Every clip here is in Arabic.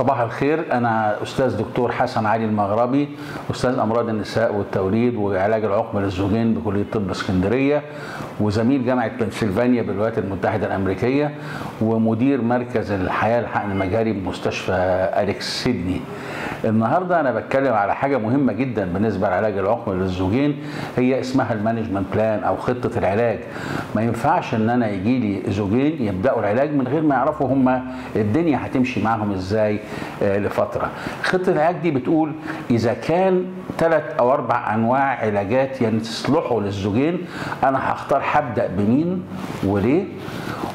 صباح الخير. أنا أستاذ دكتور حسن علي المغربي أستاذ أمراض النساء والتوليد وعلاج العقم للزوجين بكلية طب اسكندرية وزميل جامعة بنسلفانيا بالولايات المتحدة الأمريكية ومدير مركز الحياة للحقن المجهري بمستشفى أليكس سيدني. النهارده أنا بتكلم على حاجة مهمة جدا بالنسبة لعلاج العقم للزوجين هي اسمها ال management plan أو خطة العلاج. ما ينفعش إن أنا يجي لي زوجين يبدأوا العلاج من غير ما يعرفوا هم الدنيا هتمشي معاهم إزاي لفترة. خطة العلاج دي بتقول إذا كان ثلاث أو أربع أنواع علاجات يصلحوا للزوجين أنا هختار هبدأ بمين وليه؟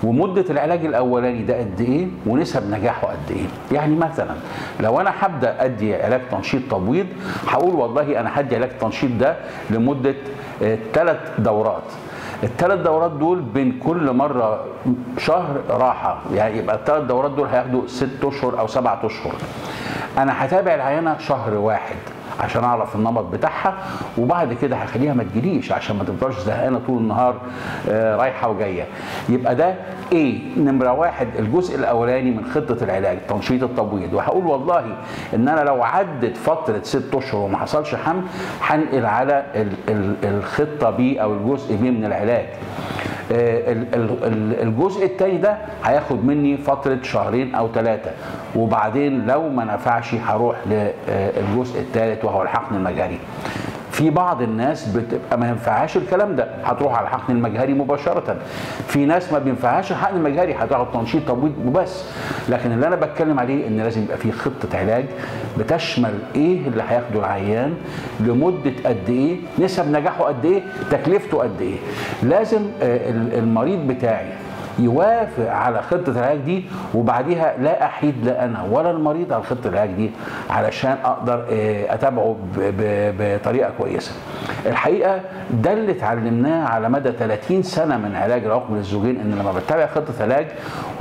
ومدة العلاج الأولاني ده قد إيه؟ ونسب نجاحه قد إيه؟ يعني مثلا لو أنا هبدأ أدي علاج تنشيط تبويض هقول والله أنا هدي علاج التنشيط ده لمدة ثلاث دورات. الثلاث دورات دول بين كل مرة شهر راحة. يعني يبقى الثلاث دورات دول هياخدوا ست أشهر أو سبعة أشهر. أنا هتابع العيانه شهر واحد عشان أعرف النمط بتاعها وبعد كده هخليها ما تجيليش عشان ما تفضلش زهقانة طول النهار آه، رايحة وجاية. يبقى ده إيه؟ نمرة واحد الجزء الأولاني من خطة العلاج تنشيط التبويض. وهقول والله إن أنا لو عدت فترة ست أشهر وما حصلش حمل هنقل على ال- ال- الخطة بي أو الجزء بي من العلاج. آه، ال- ال- ال- الجزء الثاني ده هياخد مني فترة شهرين أو ثلاثة وبعدين لو ما نفعش هروح للجزء الثالث وهو الحقن المجهري في بعض الناس بتبقى ما ينفعهاش الكلام ده. هتروح على الحقن المجهري مباشرة. في ناس ما بينفعهاش الحقن المجهري هتاخد تنشيط تبويض وبس. لكن اللي أنا بتكلم عليه إن لازم يبقى في خطة علاج بتشمل إيه اللي هياخده العيان لمدة قد إيه نسب نجاحه قد إيه تكلفته قد إيه. لازم آه، المريض بتاعي يوافق على خطة العلاج دي وبعديها لا أحيد لا أنا ولا المريض على خطة العلاج دي علشان أقدر آه، أتابعه بطريقة كويسة. الحقيقة ده اللي اتعلمناه على مدى 30 سنة من علاج العقم للزوجين إن لما بتابع خطة علاج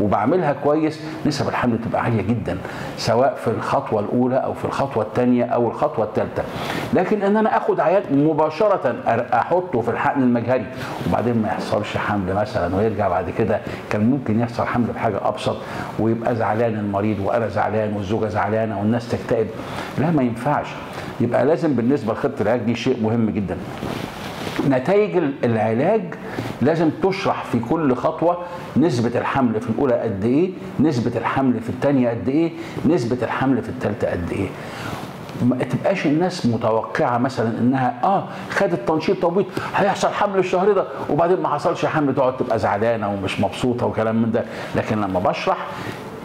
وبعملها كويس نسب الحمل بتبقى عالية جدا سواء في الخطوة الأولى أو في الخطوة الثانية أو الخطوة الثالثه. لكن إن أنا آخد عيان مباشرة أحطه في الحقن المجهري وبعدين ما يحصلش حمل مثلا ويرجع بعد كده كان ممكن يحصل حمل بحاجة أبسط ويبقى زعلان المريض وأنا زعلان والزوجة زعلانة والناس تكتئب. لا ما ينفعش. يبقى لازم بالنسبة لخطة العلاج دي شيء مهم جدا. نتائج العلاج لازم تشرح في كل خطوة نسبة الحمل في الأولى قد إيه نسبة الحمل في الثانية قد إيه نسبة الحمل في الثالثة قد إيه. ما تبقاش الناس متوقعة مثلا إنها آه خدت تنشيط تبويض هيحصل حمل الشهر ده وبعدين ما حصلش حمل تقعد تبقى زعلانة ومش مبسوطة وكلام من ده. لكن لما بشرح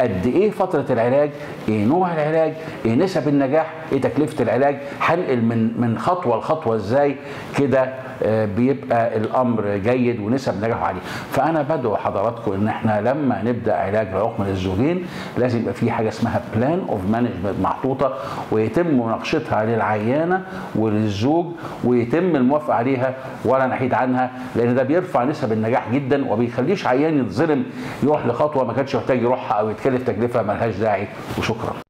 قد إيه فترة العلاج إيه نوع العلاج إيه نسب النجاح إيه تكلفة العلاج؟ هنقل من من خطوة لخطوة إزاي كده آه، بيبقى الأمر جيد ونسب نجاحه عاليه فأنا بدعو حضراتكم إن إحنا لما نبدأ علاج العقم للزوجين لازم يبقى في حاجة اسمها plan of management محطوطة ويتم مناقشتها للعيانة وللزوج ويتم الموافقة عليها ولا نحيد عنها لأن ده بيرفع نسب النجاح جدا وبيخليش عيان يتظلم يروح لخطوة ما كانش محتاج يروحها أو يتكلف تكلفة ملهاش داعي وشكرا.